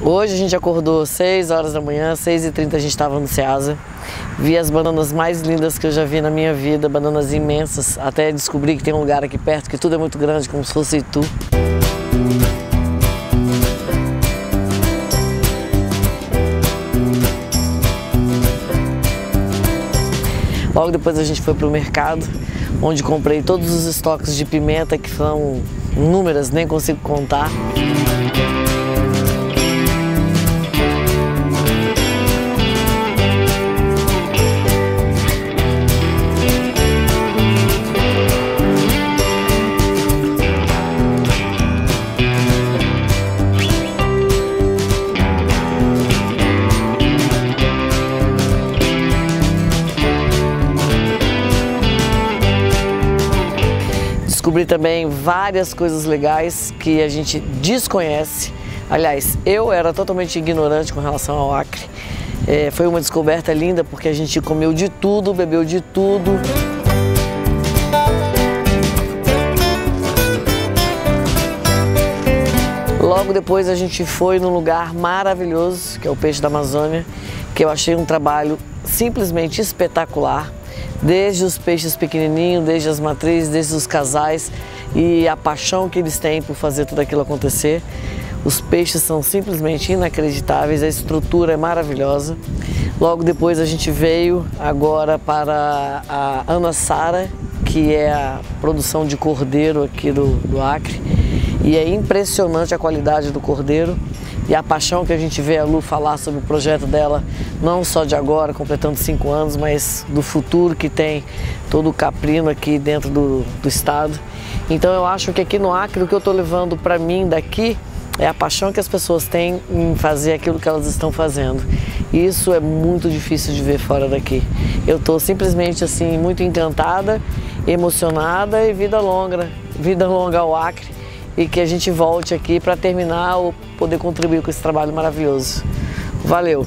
Hoje a gente acordou 6 horas da manhã, 6 e 30 a gente estava no Ceasa. Vi as bananas mais lindas que eu já vi na minha vida, bananas imensas. Até descobri que tem um lugar aqui perto que tudo é muito grande, como se fosse Itu. Logo depois a gente foi para o mercado, onde comprei todos os estoques de pimenta, que são inúmeras, nem consigo contar. Descobri também várias coisas legais que a gente desconhece. Aliás, eu era totalmente ignorante com relação ao Acre. É, foi uma descoberta linda porque a gente comeu de tudo, bebeu de tudo. Logo depois a gente foi num lugar maravilhoso, que é o Peixe da Amazônia, que eu achei um trabalho simplesmente espetacular desde os peixes pequenininhos, desde as matrizes, desde os casais e a paixão que eles têm por fazer tudo aquilo acontecer. Os peixes são simplesmente inacreditáveis, a estrutura é maravilhosa. Logo depois a gente veio agora para a Ana Sara, que é a produção de cordeiro aqui do, do Acre. E é impressionante a qualidade do cordeiro e a paixão que a gente vê a Lu falar sobre o projeto dela, não só de agora, completando cinco anos, mas do futuro que tem todo o caprino aqui dentro do, do estado. Então eu acho que aqui no Acre o que eu estou levando para mim daqui é a paixão que as pessoas têm em fazer aquilo que elas estão fazendo. E isso é muito difícil de ver fora daqui. Eu estou simplesmente assim muito encantada, emocionada e vida longa, vida longa ao Acre e que a gente volte aqui para terminar ou poder contribuir com esse trabalho maravilhoso. Valeu!